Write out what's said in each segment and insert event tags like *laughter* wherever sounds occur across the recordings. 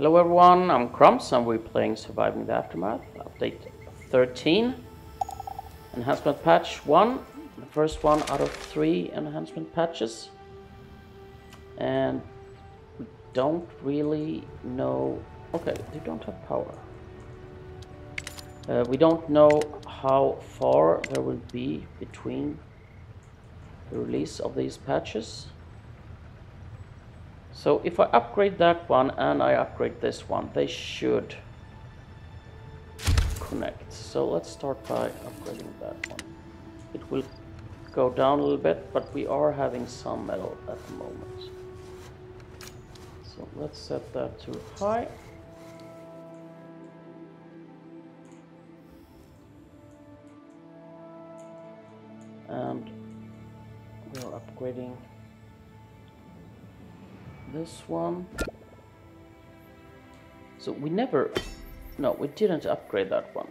Hello everyone, I'm Crumbs and we're playing Surviving the Aftermath, update 13. Enhancement patch 1, the first one out of 3 enhancement patches. And we don't really know... Okay, they don't have power. Uh, we don't know how far there will be between the release of these patches. So if I upgrade that one and I upgrade this one, they should connect. So let's start by upgrading that one. It will go down a little bit, but we are having some metal at the moment. So let's set that to high. And we are upgrading this one. So we never, no, we didn't upgrade that one.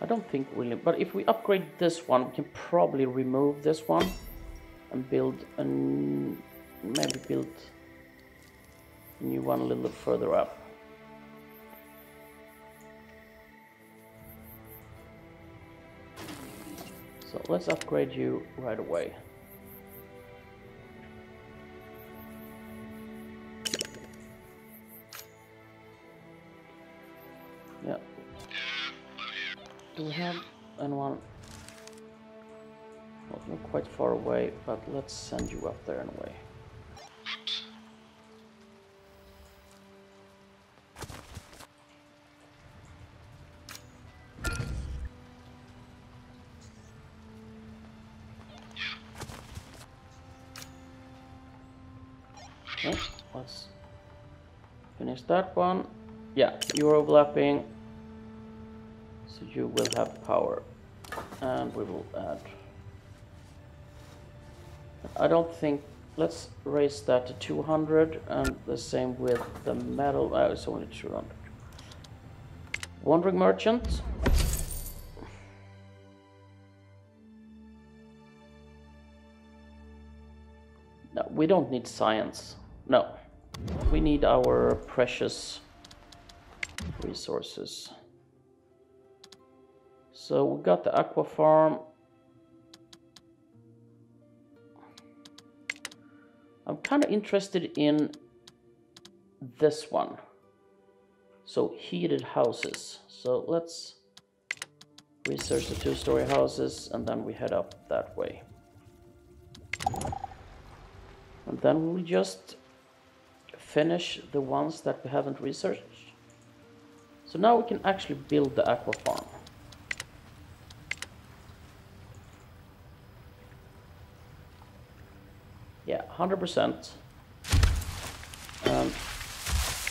I don't think we, but if we upgrade this one, we can probably remove this one and build a, maybe build a new one a little further up. So let's upgrade you right away. Do we have anyone? Well, not quite far away, but let's send you up there anyway. Okay, let's finish that one. Yeah, you're overlapping you will have power. And we will add. I don't think let's raise that to 200 and the same with the metal. Oh, it's only 200 wandering merchant? No we don't need science. No. We need our precious resources so we got the aqua farm. I'm kind of interested in this one. So heated houses. So let's research the two-story houses and then we head up that way. And then we'll just finish the ones that we haven't researched. So now we can actually build the aqua farm. Yeah, 100%. Um,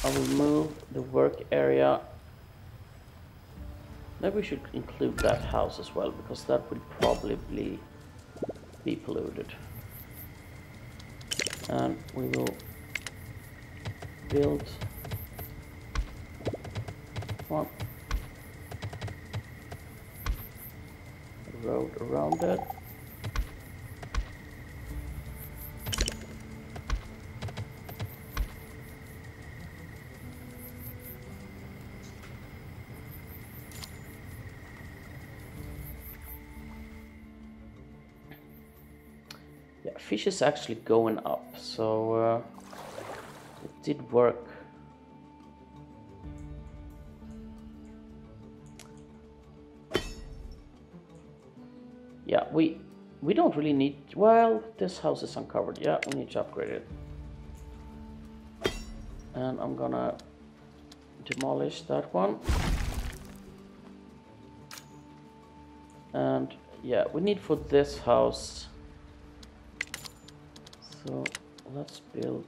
I will move the work area. Maybe we should include that house as well, because that would probably be polluted. And we will build one road around it. Fish is actually going up, so uh, it did work. Yeah, we we don't really need, well, this house is uncovered. Yeah, we need to upgrade it. And I'm gonna demolish that one. And yeah, we need for this house so let's build.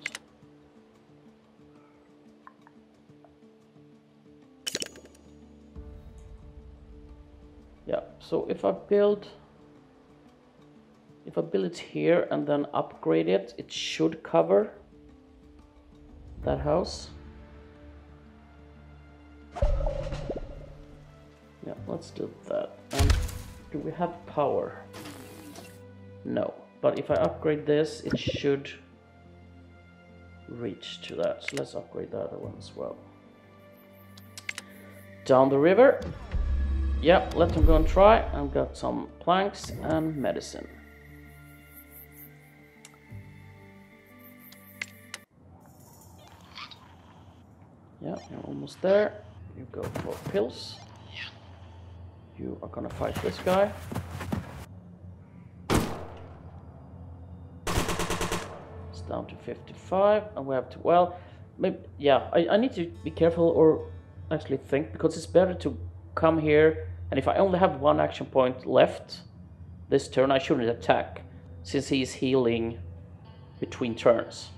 Yeah so if I build if I build it here and then upgrade it it should cover that house. Yeah let's do that. And do we have power? No but if I upgrade this, it should reach to that. So let's upgrade the other one as well. Down the river. Yeah, let them go and try. I've got some planks and medicine. Yeah, you're almost there. You go for pills. You are gonna fight this guy. Down to 55, and we have to, well, maybe, yeah, I, I need to be careful or actually think, because it's better to come here, and if I only have one action point left this turn, I shouldn't attack, since he's healing between turns.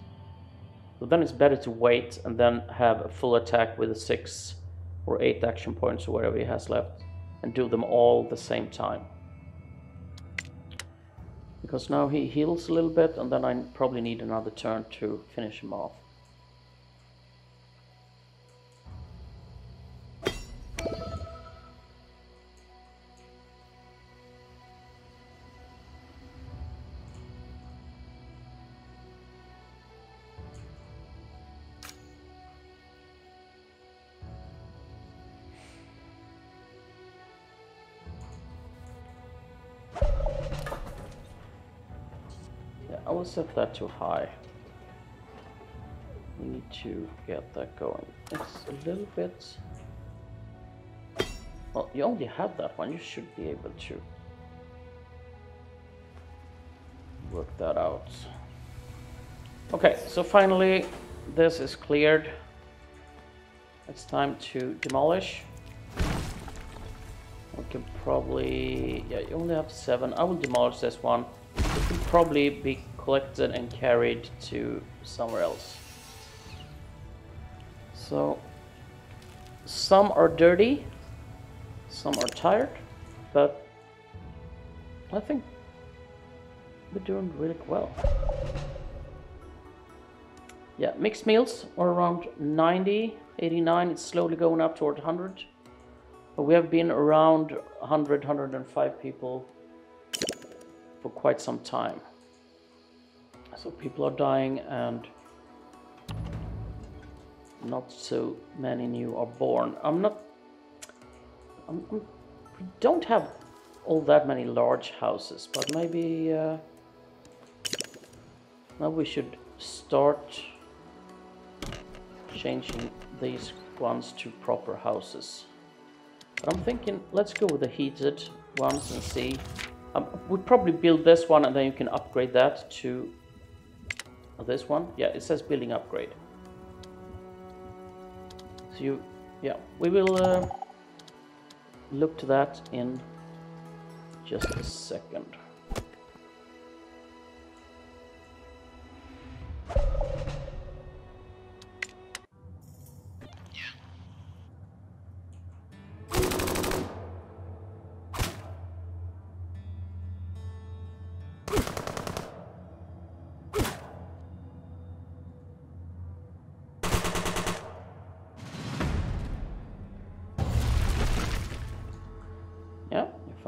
So then it's better to wait and then have a full attack with a 6 or 8 action points or whatever he has left and do them all the same time. Because now he heals a little bit and then I probably need another turn to finish him off. Set that to high. We need to get that going. It's a little bit... Well, you only have that one. You should be able to work that out. Okay, so finally this is cleared. It's time to demolish. We can probably... Yeah, you only have seven. I will demolish this one. It will probably be collected and carried to somewhere else. So some are dirty, some are tired, but I think we're doing really well. Yeah, mixed meals are around 90, 89, it's slowly going up toward 100. But we have been around 100, 105 people for quite some time. So people are dying and not so many new are born. I'm not. I'm, I'm, we don't have all that many large houses, but maybe uh, now we should start changing these ones to proper houses. But I'm thinking, let's go with the heated ones and see. Um, we'd probably build this one and then you can upgrade that to this one. Yeah, it says building upgrade. So you, yeah, we will uh, look to that in just a second.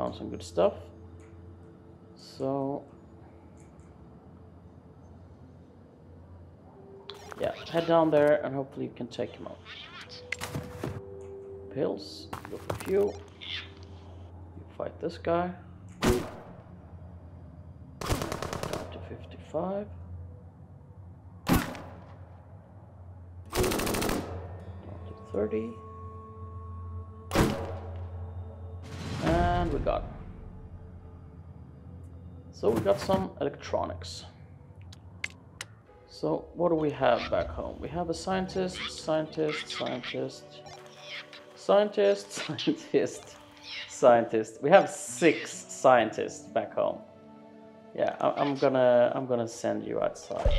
Found some good stuff. So, yeah, head down there and hopefully you can take him out. Pills, go for few. You fight this guy. Down to 55. Down to 30. And we got. So we got some electronics. So what do we have back home? We have a scientist scientist scientist scientist *laughs* scientist scientist. We have six scientists back home. Yeah I'm gonna I'm gonna send you outside.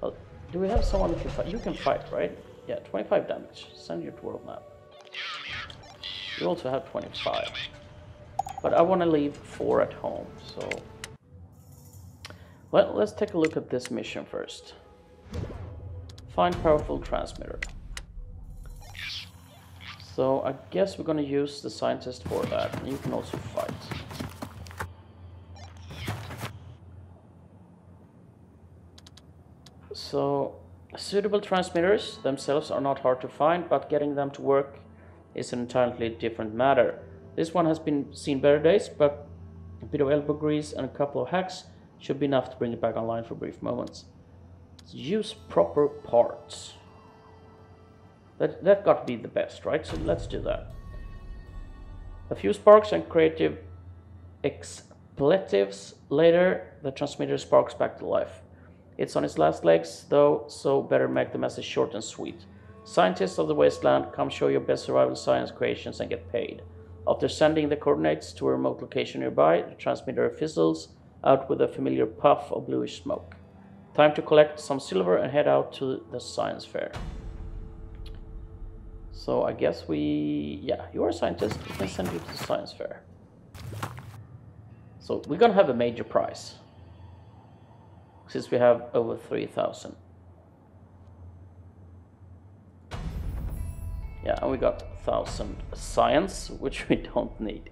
Well, do we have someone who can fight? You can fight right? Yeah 25 damage. Send you to world map. You also have 25. But I want to leave 4 at home, so... Well, let's take a look at this mission first. Find powerful transmitter. So I guess we're gonna use the scientist for that, you can also fight. So Suitable transmitters themselves are not hard to find, but getting them to work is an entirely different matter. This one has been seen better days, but a bit of elbow grease and a couple of hacks should be enough to bring it back online for brief moments. Use proper parts. That, that got to be the best, right? So let's do that. A few sparks and creative expletives later, the transmitter sparks back to life. It's on its last legs, though, so better make the message short and sweet. Scientists of the wasteland, come show your best survival science creations and get paid. After sending the coordinates to a remote location nearby, the transmitter fizzles out with a familiar puff of bluish smoke. Time to collect some silver and head out to the science fair. So I guess we, yeah, you're a scientist. We can send you to the science fair. So we're gonna have a major prize. Since we have over 3,000. Yeah, and we got 1,000 science, which we don't need.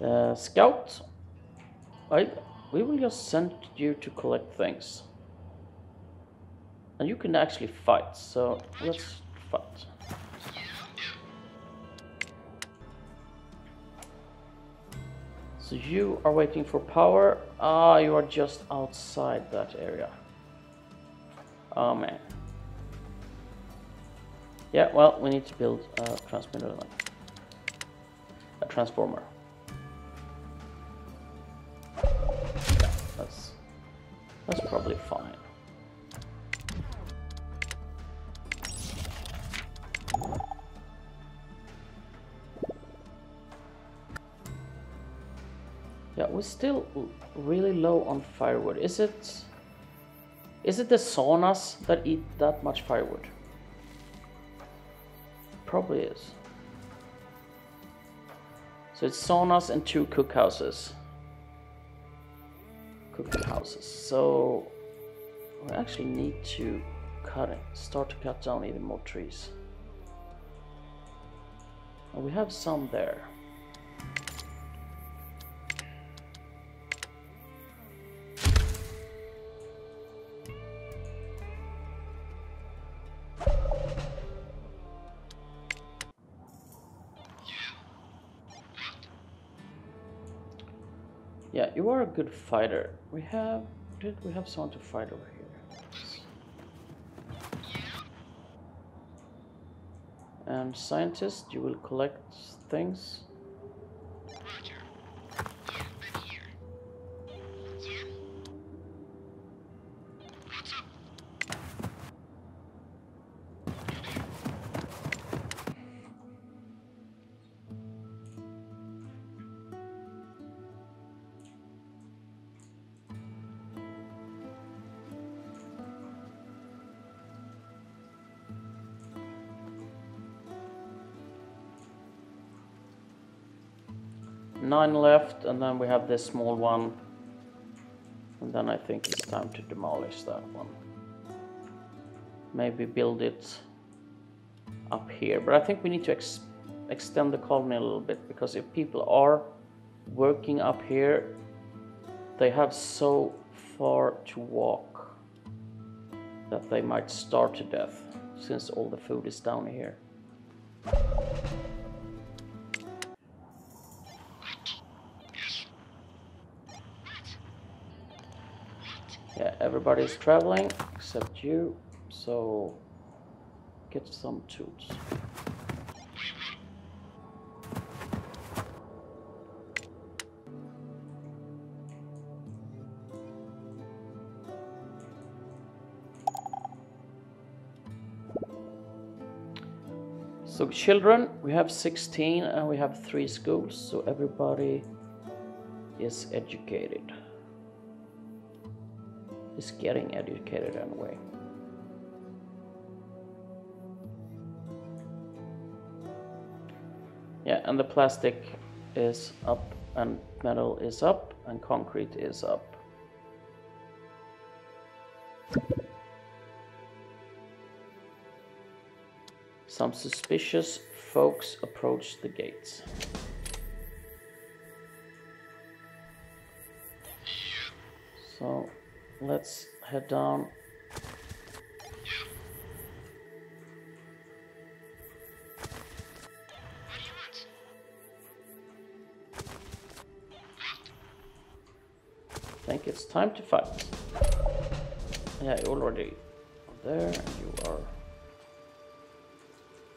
Uh, scout, I, we will just send you to collect things. And you can actually fight, so let's fight. so you are waiting for power ah you are just outside that area oh man yeah well we need to build a transmitter then a transformer yeah that's that's probably fine Yeah, we're still really low on firewood. Is it... Is it the saunas that eat that much firewood? Probably is. So it's saunas and two cookhouses. Cooking houses. So we actually need to cut it, start to cut down even more trees. And we have some there. Yeah, you are a good fighter. We have... Did we have someone to fight over here? And scientist, you will collect things. Left and then we have this small one. And then I think it's time to demolish that one. Maybe build it up here. But I think we need to ex extend the colony a little bit because if people are working up here they have so far to walk that they might starve to death since all the food is down here Yeah, everybody's traveling except you, so get some tools. So children, we have 16 and we have three schools, so everybody is educated is getting educated anyway. Yeah, and the plastic is up and metal is up and concrete is up. Some suspicious folks approach the gates. So let's head down. I think it's time to fight. Yeah, you already there. You are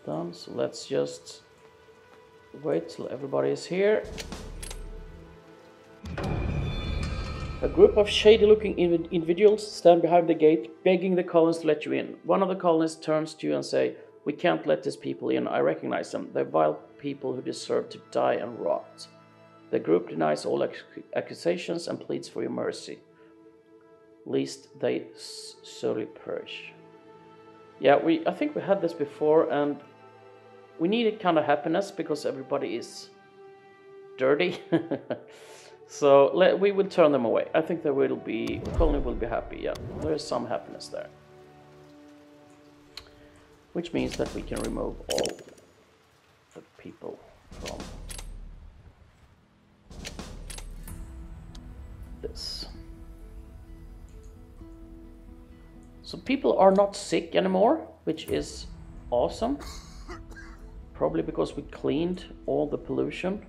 done. So let's just wait till everybody is here. A group of shady-looking individuals stand behind the gate, begging the colonists to let you in. One of the colonists turns to you and say, "We can't let these people in. I recognize them. They're vile people who deserve to die and rot." The group denies all accusations and pleads for your mercy, lest they slowly perish. Yeah, we. I think we had this before, and we needed kind of happiness because everybody is dirty. *laughs* so let, we will turn them away. I think they will be, colony will be happy. Yeah, there is some happiness there. Which means that we can remove all the people from this. So people are not sick anymore, which is awesome. Probably because we cleaned all the pollution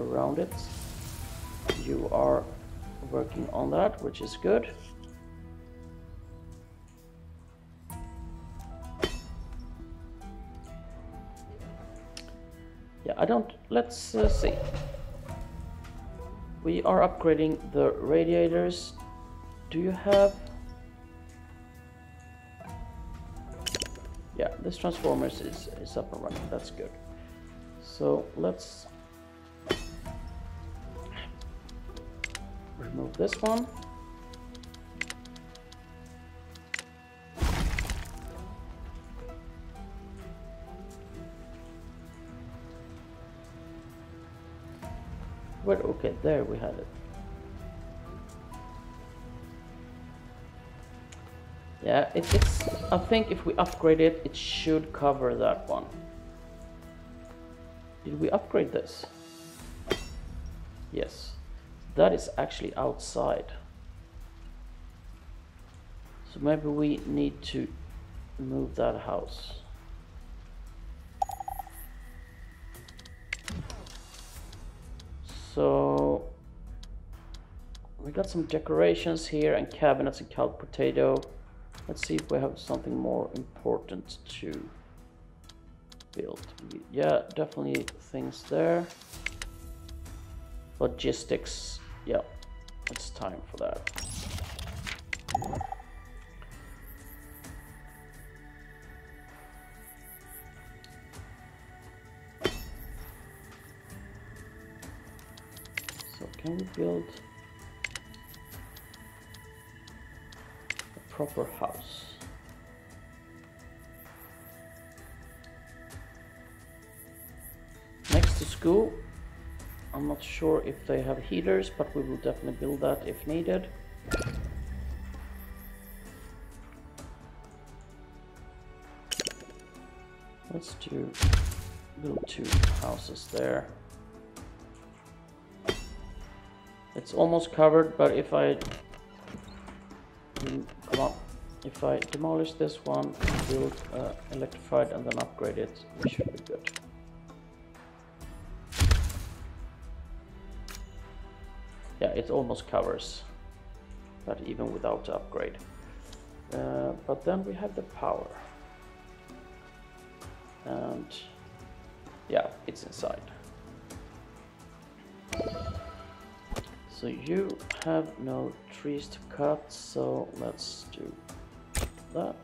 around it. You are working on that, which is good. Yeah, I don't... Let's uh, see. We are upgrading the radiators. Do you have... Yeah, this transformers is, is up and running. That's good. So let's remove this one. Where, okay, there we had it. Yeah, it, it's. I think if we upgrade it, it should cover that one. Did we upgrade this? Yes. That is actually outside. So maybe we need to move that house. So we got some decorations here and cabinets and cold potato. Let's see if we have something more important to build. Yeah, definitely things there. Logistics, yeah, it's time for that. So can we build a proper house. Next to school, I'm not sure if they have heaters, but we will definitely build that if needed. Let's do build two houses there. It's almost covered, but if I come on. If I demolish this one, build uh, electrified and then upgrade it, we should be good. It almost covers that even without the upgrade. Uh, but then we have the power. And yeah, it's inside. So you have no trees to cut, so let's do that.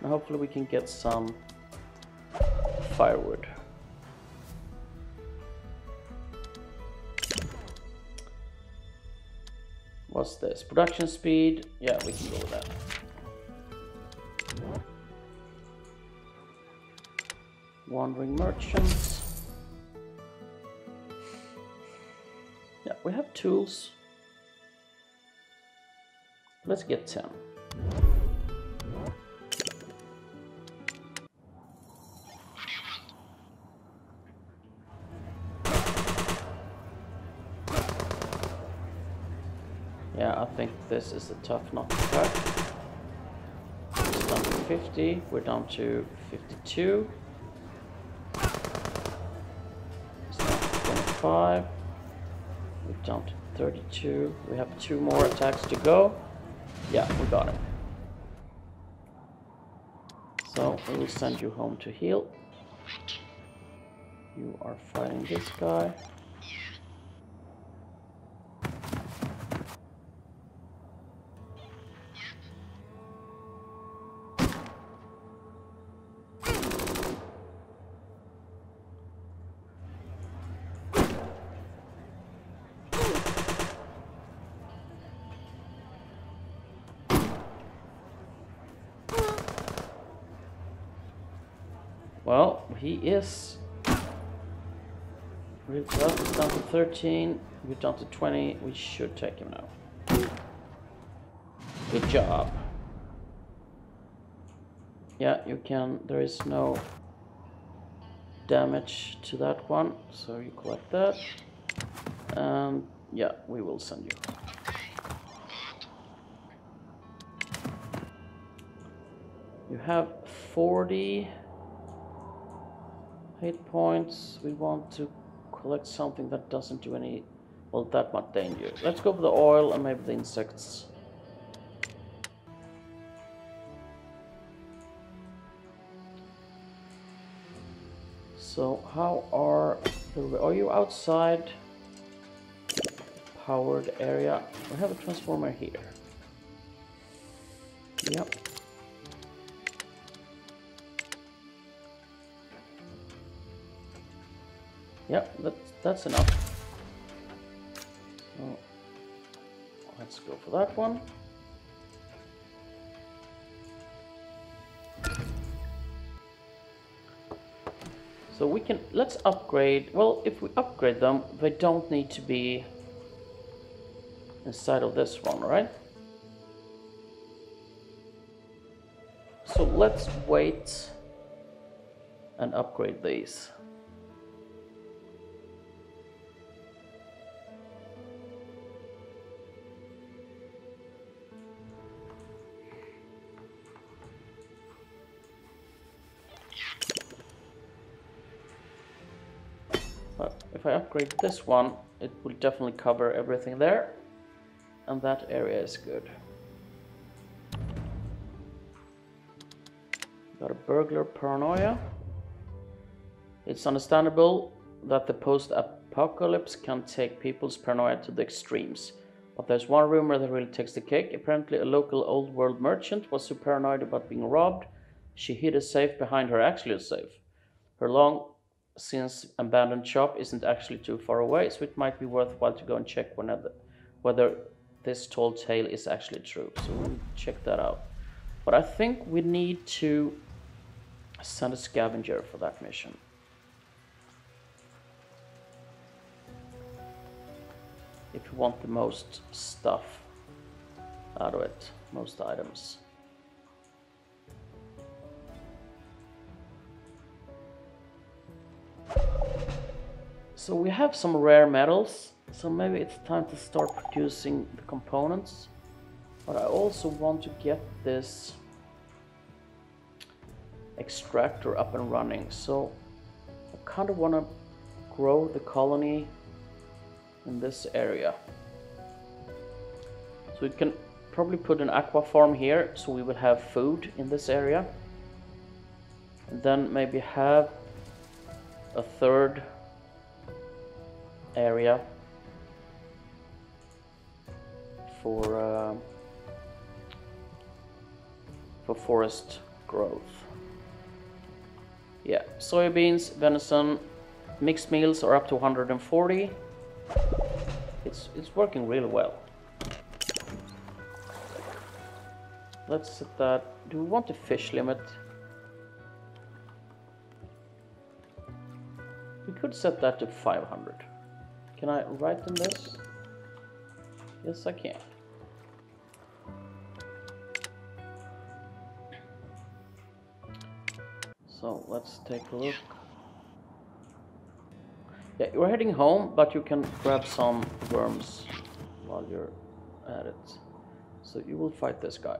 And hopefully we can get some firewood. What's this? Production speed? Yeah, we can go with that. Wandering merchants. Yeah, we have tools. Let's get 10. This is a tough nut to crack. It's down to 50, we're down to 52. It's down to 35. We're down to 32. We have two more attacks to go. Yeah, we got him. So we will send you home to heal. You are fighting this guy. He is real tough. He's down to 13. We're down to 20. We should take him now. Good job. Yeah, you can. There is no damage to that one, so you collect that. And yeah, we will send you. You have 40 hit points. We want to collect something that doesn't do any, well, that much danger. Let's go for the oil and maybe the insects. So how are the, are you outside powered area? We have a transformer here. Yep. Yep, that, that's enough. So let's go for that one. So we can, let's upgrade, well, if we upgrade them, they don't need to be inside of this one, right? So let's wait and upgrade these. If I upgrade this one, it will definitely cover everything there. And that area is good. Got a burglar paranoia. It's understandable that the post-apocalypse can take people's paranoia to the extremes. But there's one rumor that really takes the cake. Apparently a local old world merchant was so paranoid about being robbed, she hid a safe behind her actual safe. Her long since abandoned shop isn't actually too far away, so it might be worthwhile to go and check whenever, whether this tall tale is actually true. So we'll check that out. But I think we need to send a scavenger for that mission. If you want the most stuff out of it, most items. So we have some rare metals, so maybe it's time to start producing the components. But I also want to get this extractor up and running. So I kind of want to grow the colony in this area. So we can probably put an aqua farm here so we will have food in this area. And then maybe have a third area for uh, for forest growth. Yeah, soybeans, venison, mixed meals are up to 140. It's it's working really well. Let's set that. Do we want a fish limit? We could set that to 500. Can I write in this? Yes, I can. So let's take a look. Yeah, you're heading home, but you can grab some worms while you're at it. So you will fight this guy.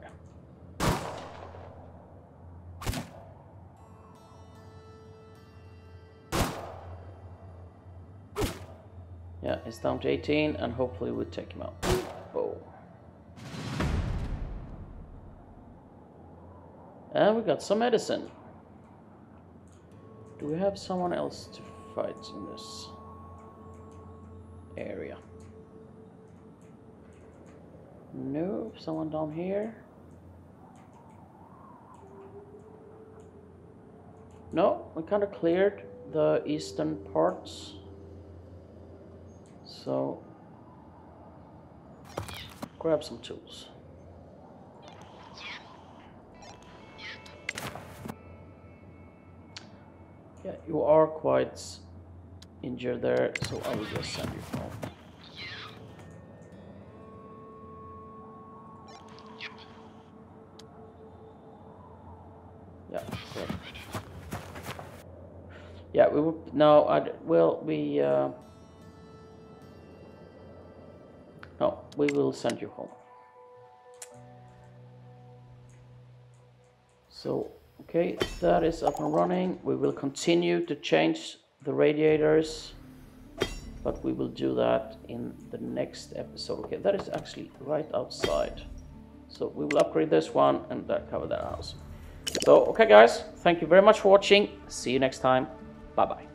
Yeah, he's down to 18, and hopefully we'll take him out. Boom. And we got some medicine. Do we have someone else to fight in this area? No, someone down here. No, we kind of cleared the eastern parts. So, grab some tools. Yeah, you are quite injured there, so I will just send you home. Yeah. Yeah, we will. No, I will. We. Uh, we will send you home. So, okay, that is up and running. We will continue to change the radiators, but we will do that in the next episode. Okay, that is actually right outside. So we will upgrade this one and that cover that house. So, okay guys, thank you very much for watching. See you next time. Bye bye.